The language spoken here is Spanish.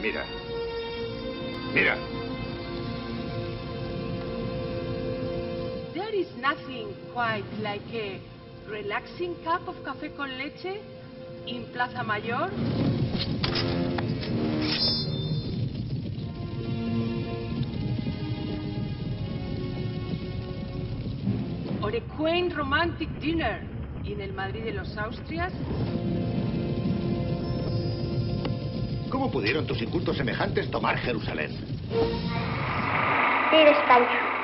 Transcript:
Mira. Mira. There is nothing quite like a relaxing cup of café con leche in Plaza Mayor. Or a quaint romantic dinner in el Madrid de los Austrias. ¿Cómo pudieron tus incultos semejantes tomar Jerusalén? ¡Viva España!